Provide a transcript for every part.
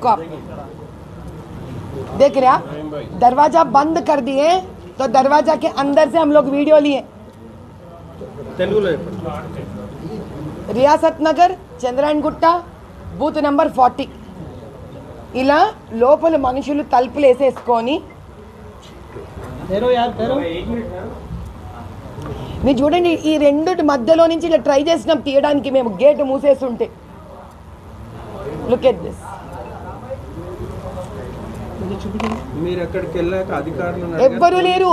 देखो आप देख रहे आप दरवाजा बंद कर दिए तो दरवाजा के अंदर से हम लोग वीडियो लिए తెలుగులో చెప్పండి రియాసత్ నగర్ చంద్రాయన్ గుట్ట బూత్ నెంబర్ ఫార్టీ ఇలా లోపల మనుషులు తలుపులు వేసేసుకొని మీరు చూడండి ఈ రెండు మధ్యలో నుంచి ఇలా ట్రై చేసినాం తీయడానికి మేము గేట్ మూసేస్తుంటే లుక్ ఎట్ దిస్ మీరు అక్కడికి వెళ్ళాక అధికారులను ఎవ్వరూ లేరు.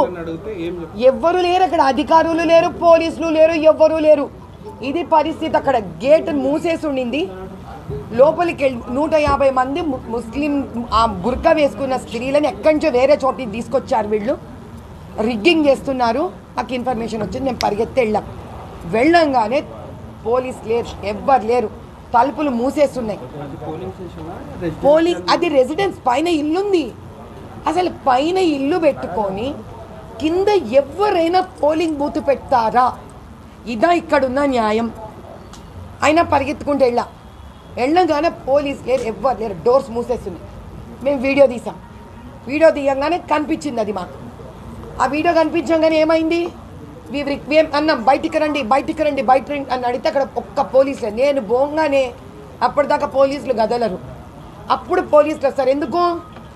ఎవ్వరు లేరు. అక్కడ అధికారులు లేరు పోలీసులు లేరు ఎవ్వరు లేరు. ఇది పరిస్థితి. అక్కడ గేట్ మూసేసి ఉండింది. లోపలికి నూట యాభై మంది ముస్లిం ఆ బుర్కా వేసుకున్న స్త్రీలను ఎక్కడి నుంచో వేరే చోటికి తీసుకొచ్చారు వీళ్ళు. రిగ్గింగ్ చేస్తున్నారు. నాకు ఇన్ఫర్మేషన్ వచ్చింది. మేము పరిగెత్తి వెళ్ళాం. వెళ్ళంగానే పోలీస్ లేరు. ఎవ్వరు లేరు. తలుపులు మూసేస్తున్నాయి అది పోలింగ్ స్టేషన్? పోలీ అది రెసిడెన్స్ పైన ఇల్లుంది. అసలు పైన ఇల్లు పెట్టుకొని కింద ఎవరైనా పోలింగ్ బూత్ పెడతారా? ఇదా ఇక్కడున్న న్యాయం. అయినా పరిగెత్తుకుంటే వెళ్ళా వెళ్ళగానే పోలీస్ లేరు ఎవ్వరు లేరు. డోర్స్ మూసేస్తుంది మేము వీడియో తీసాం. వీడియో తీయంగానే కనిపించింది అది మాకు. ఆ వీడియో కనిపించగానే ఏమైంది? వి అన్నాం బయటికి రండి బయటికి రండి బయట రండి అని అడిగితే అక్కడ ఒక్క పోలీసులే. నేను బోంగానే అప్పటిదాకా పోలీసులు గదలరు. అప్పుడు పోలీసులు వస్తారు. ఎందుకు?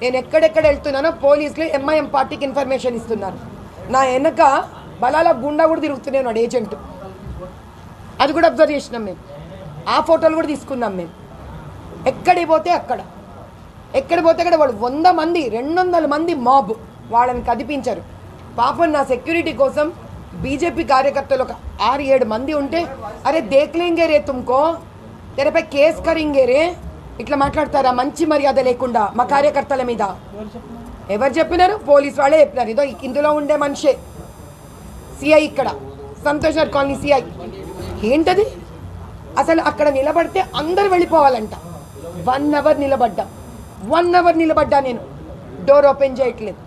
నేను ఎక్కడెక్కడ వెళ్తున్నానో పోలీసులు ఎంఐఎం పార్టీకి ఇన్ఫర్మేషన్ ఇస్తున్నారు. నా వెనక బలాల గుండా కూడా తిరుగుతూనే ఉన్నాడు ఏజెంట్ అది కూడా అబ్జర్వ్ చేసినాం మేము. ఆ ఫోటోలు కూడా తీసుకున్నాం మేము. ఎక్కడికి పోతే అక్కడ. ఎక్కడ పోతే అక్కడ వాడు వంద మంది రెండు వందల మంది మాబ్ వాళ్ళని కదిపించారు. పాపం నా సెక్యూరిటీ కోసం బీజేపీ కార్యకర్తలు ఒక ఆరు ఏడు మంది ఉంటే అరే దేక్లేంగే రే తుమ్కో తెరపై కేస్ కరింగే రే ఇట్లా మాట్లాడతారా? మంచి మర్యాద లేకుండా మా కార్యకర్తల మీద. ఎవరు చెప్పినారు? పోలీస్ వాళ్ళే చెప్పినారు. ఇదో ఇందులో ఉండే మనిషే. సిఐ ఇక్కడ. సంతోష్ నగర్ కాలనీ సిఐ ఏంటది? అసలు అక్కడ నిలబడితే అందరు వెళ్ళిపోవాలంట. వన్ అవర్ నిలబడ్డా. వన్ అవర్ నిలబడ్డా నేను. డోర్ ఓపెన్ చేయట్లేదు.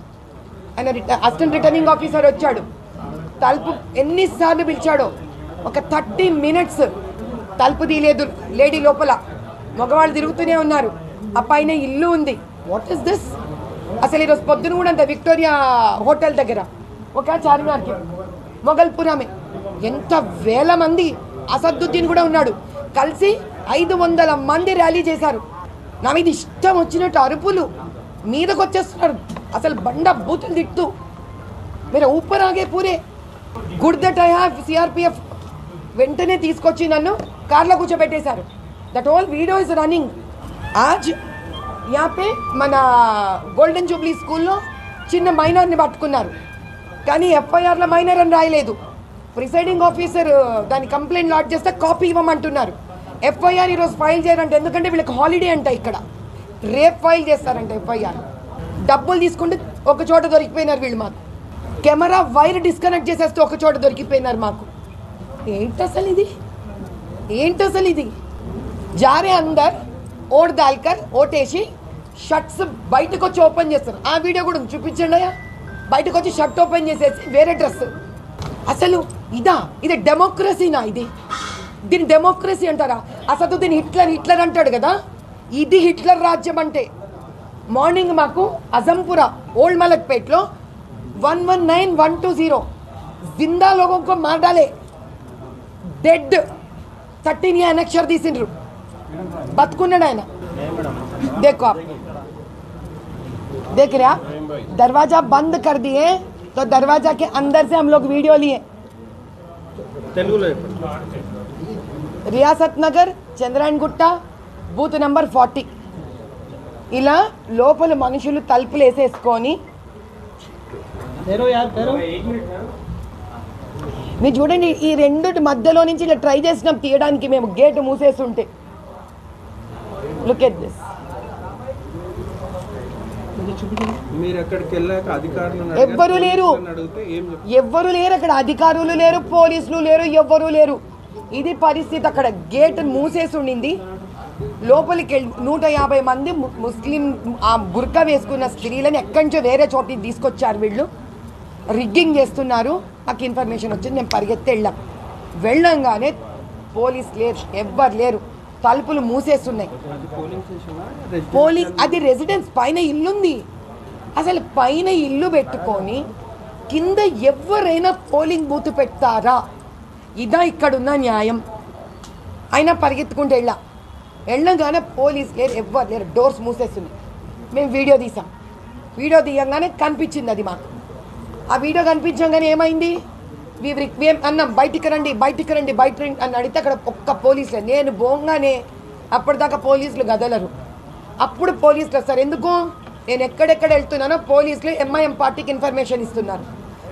ఆయన అసిస్టెంట్ రిటర్నింగ్ ఆఫీసర్ వచ్చాడు. తలుపు ఎన్నిసార్లు పిలిచాడో. ఒక థర్టీ మినిట్స్ తలుపు తీయలేదు. లేడీ లోపల. మగవాళ్ళు తిరుగుతూనే ఉన్నారు. ఆ పైన ఇల్లు ఉంది. వాట్ ఇస్ దిస్ అసలు ఈరోజు పొద్దున కూడా అంత విక్టోరియా హోటల్ దగ్గర. ఒక చార్మినార్కి. మొగల్పురమే. ఎంత వేల మంది అసదుద్దీన్ కూడా ఉన్నాడు. కలిసి ఐదు వందల మంది ర్యాలీ చేశారు. నా మీద ఇష్టం వచ్చినట్టు అరుపులు మీదకు వచ్చేస్తున్నారు అసలు బండ బూతులు తిట్టు. మీరు ఊపరాగే పూరే. Good that I have CRPF వెంటనే తీసుకొచ్చి నన్ను కార్లో కూర్చోబెట్టేశారు. That all video is running ఆజ్ యాపే మన గోల్డెన్ జూబ్లీ స్కూల్లో చిన్న మైనర్ని పట్టుకున్నారు కానీ ఎఫ్ఐఆర్లో మైనర్ అని రాయలేదు ప్రిసైడింగ్ ఆఫీసర్ దాని కంప్లైంట్ లాడ్ చేస్తే కాపీ ఇవ్వమంటున్నారు ఎఫ్ఐఆర్ ఈరోజు ఫైల్ చేయాలంటే ఎందుకంటే వీళ్ళకి హాలిడే అంట ఇక్కడ. రేపు ఫైల్ చేస్తారంట ఎఫ్ఐఆర్ డబ్బులు తీసుకుంటే ఒక చోట దొరికిపోయినారు వీళ్ళు మాకు. కెమెరా వైర్ డిస్కనెక్ట్ చేసేస్తే ఒక చోట దొరికిపోయినారు మాకు. ఏంటి అసలు ఇది ఏంటి అసలు ఇది జారే అందర్ ఓట్ దాల్కర్ ఓటేసి షర్ట్స్ బయటకు వచ్చి ఓపెన్ చేస్తారు ఆ వీడియో కూడా చూపించండి అయ్యా బయటకు వచ్చి షర్ట్ ఓపెన్ చేసేసి వేరే డ్రెస్ అసలు ఇదా ఇది డెమోక్రసీనా ఇది దీని డెమోక్రసీ అంటారా అసలు దీని హిట్లర్ హిట్లర్ అంటాడు కదా ఇది హిట్లర్ రాజ్యం అంటే మార్నింగ్ మాకు Azampura old మలక్పేట్లో one one nine one two zero జిందా లోగంకో మాడాలే డెడ్ థర్టీన్ ఇయర్ అనక్షర్ తీసిండ్రు బతుకున్నాడు ఆయన देखो आप देख रहे आप दरवाजा बंद कर दिए तो दरवाजा के अंदर से हम लोग वीडियो लिए తెలుగులో చెప్పండి రియాసత్ నగర్ చంద్రాయన్ గుట్ట బూత్ నెంబర్ ఫార్టీ ఇలా లోపల మనుషులు తలుపులు వేసేసుకొని మీరు చూడండి ఈ రెండు మధ్యలో నుంచి ఇలా ట్రై చేసినాం తీయడానికి మేము గేట్ మూసేస్తుంటే లుక్ ఎట్ దిస్ ఎవ్వరూ లేరు. ఎవ్వరు లేరు అక్కడ. అధికారులు లేరు పోలీసులు లేరు ఎవ్వరు లేరు. ఇది పరిస్థితి అక్కడ. గేట్ మూసేసి ఉండింది. లోపలికి వెళ్ళి నూట యాభై మంది ముస్లిం ఆ బుర్కా వేసుకున్న స్త్రీలను ఎక్కడి నుంచో వేరే చోటికి తీసుకొచ్చారు వీళ్ళు. రిగ్గింగ్ చేస్తున్నారు. నాకు ఇన్ఫర్మేషన్ వచ్చింది. మేము పరిగెత్తి వెళ్ళాం. వెళ్ళంగానే పోలీస్ లేరు. ఎవ్వరు లేరు. తలుపులు మూసేస్తున్నాయి. పోలింగ్ అది రెసిడెన్స్ పైన ఇల్లుంది. అసలు పైన ఇల్లు పెట్టుకొని కింద ఎవరైనా పోలింగ్ బూత్ పెడతారా? ఇదా ఇక్కడున్న న్యాయం. అయినా పరిగెత్తుకుంటూ వెళ్ళా వెళ్ళగానే పోలీస్ లేరు ఎవ్వరు లేరు. డోర్స్ మూసేస్తున్నాయి. మేము వీడియో తీసాం. వీడియో తీయంగానే కనిపించింది అది మాకు. ఆ వీడియో కనిపించంగానే ఏమైంది? మేము అన్నాం బయటికి రండి బయటికి రండి బయట రండి అని అడిగితే అక్కడ ఒక్క పోలీసులే. నేను బోంగానే అప్పటిదాకా పోలీసులు గదలరు. అప్పుడు పోలీసులు వస్తారు. ఎందుకు? నేను ఎక్కడెక్కడ వెళ్తున్నానో పోలీసులు ఎంఐఎం పార్టీకి ఇన్ఫర్మేషన్ ఇస్తున్నారు.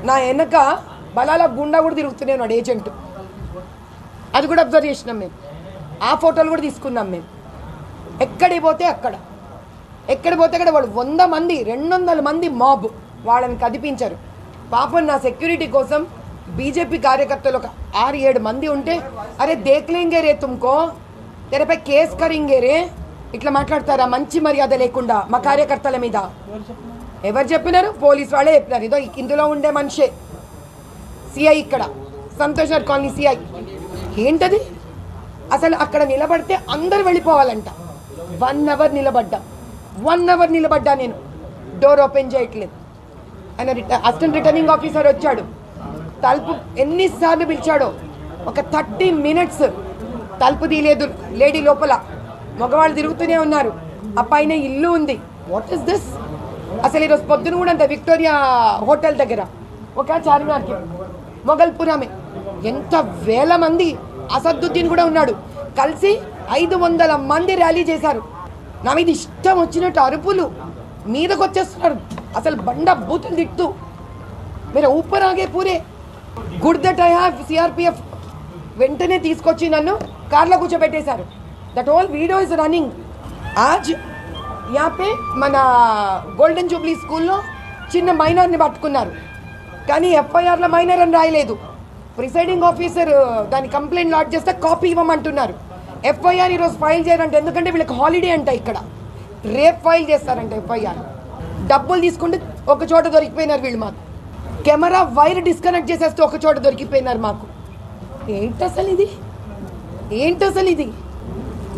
నా వెనక బలాల గుండా కూడా తిరుగుతున్నాను వాడు ఏజెంట్ అది కూడా అబ్జర్వ్ చేసినాం మేము. ఆ ఫోటోలు కూడా తీసుకున్నాం మేము. ఎక్కడికి పోతే అక్కడ. ఎక్కడ పోతే అక్కడ వాడు వంద మంది రెండు వందల మంది మాబ్ వాళ్ళని కదిపించారు. పాపం నా సెక్యూరిటీ కోసం బీజేపీ కార్యకర్తలు ఒక ఆరు ఏడు మంది ఉంటే అరే దేక్లేంగే రే తుమ్కో తెరపై కేస్ కరింగే రే ఇట్లా మాట్లాడతారా? మంచి మర్యాద లేకుండా మా కార్యకర్తల మీద. ఎవరు చెప్పినారు? పోలీస్ వాళ్ళే చెప్పినారు. ఇదో ఇందులో ఉండే మనిషే. సిఐ ఇక్కడ. సంతోష్ నగర్ కాలనీ సిఐ ఏంటది? అసలు అక్కడ నిలబడితే అందరు వెళ్ళిపోవాలంట. వన్ అవర్ నిలబడ్డా. వన్ అవర్ నిలబడ్డా నేను. డోర్ ఓపెన్ చేయట్లేదు. ఆయన రిట- అసిస్టెంట్ రిటర్నింగ్ ఆఫీసర్ వచ్చాడు. తలుపు ఎన్నిసార్లు పిలిచాడో? ఒక థర్టీ మినిట్స్ తలుపు తీయలేదు లేడీ లోపల మగవాళ్ళు తిరుగుతూనే ఉన్నారు. ఆ పైన ఇల్లు ఉంది. వాట్ ఇస్ దిస్ అసలు ఈరోజు పొద్దున కూడా అంత విక్టోరియా హోటల్ దగ్గర. ఒక చార్మినార్కి. మొగల్పురామే. ఎంత వేల మంది అసదుద్దీన్ కూడా ఉన్నాడు. కలిసి ఐదు వందల మంది ర్యాలీ చేశారు. నా మీద ఇష్టం వచ్చినట్టు అరుపులు మీదకొచ్చేస్తున్నారు. అసలు బండ బూతులు తిట్టు. మీరు ఊపరాగే పూరే. Good that I have CRPF వెంటనే తీసుకొచ్చి నన్ను కార్లో కూర్చోబెట్టేశారు. That whole video is running ఆజ్ యాపే మన గోల్డెన్ జూబ్లీ స్కూల్లో చిన్న మైనర్ని పట్టుకున్నారు. కానీ ఎఫ్ఐఆర్లో మైనర్ అని రాయలేదు. ప్రిసైడింగ్ ఆఫీసర్ uh, దాని కంప్లైంట్ లాట్ చేస్తే కాపీ ఇవ్వమంటున్నారు. ఎఫ్ఐఆర్ ఈరోజు ఫైల్ చేయాలంటే ఎందుకంటే వీళ్ళకి హాలిడే అంట ఇక్కడ. రేపు ఫైల్ చేస్తారంట ఎఫ్ఐఆర్. డబ్బులు తీసుకుంటే ఒక చోట దొరికిపోయినారు వీళ్ళు మాకు. కెమెరా వైర్ డిస్కనెక్ట్ చేసేస్తే ఒక చోట దొరికిపోయినారు మాకు. ఏంటి అసలు ఇది ఏంటి అసలు ఇది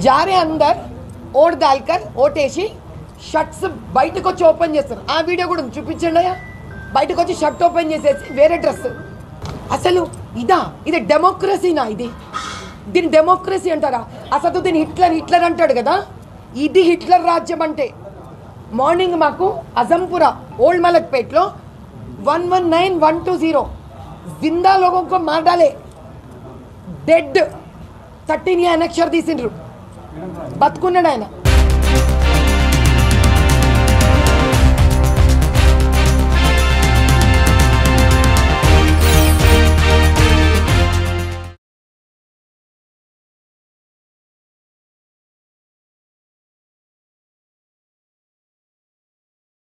జారే అందర్ ఓట్ దాల్కర్ ఓటేసి షర్ట్స్ బయటకు వచ్చి ఓపెన్ చేస్తారు. ఆ వీడియో కూడా చూపించండి అయ్యా. బయటకు వచ్చి షర్ట్ ఓపెన్ చేసేసి వేరే డ్రెస్. అసలు ఇదా? ఇది డెమోక్రసీనా ఇది? దీని డెమోక్రసీ అంటారా? అసలు దీని హిట్లర్ హిట్లర్ అంటాడు కదా? ఇది హిట్లర్ రాజ్యం అంటే. మార్నింగ్ మాకు Azampura old మలక్పేట్లో one one nine one two zero ज़िंदा लोगों को मार डाले। डेड थर्टीन या अनक्षर दीसिन बतकुन्नडायना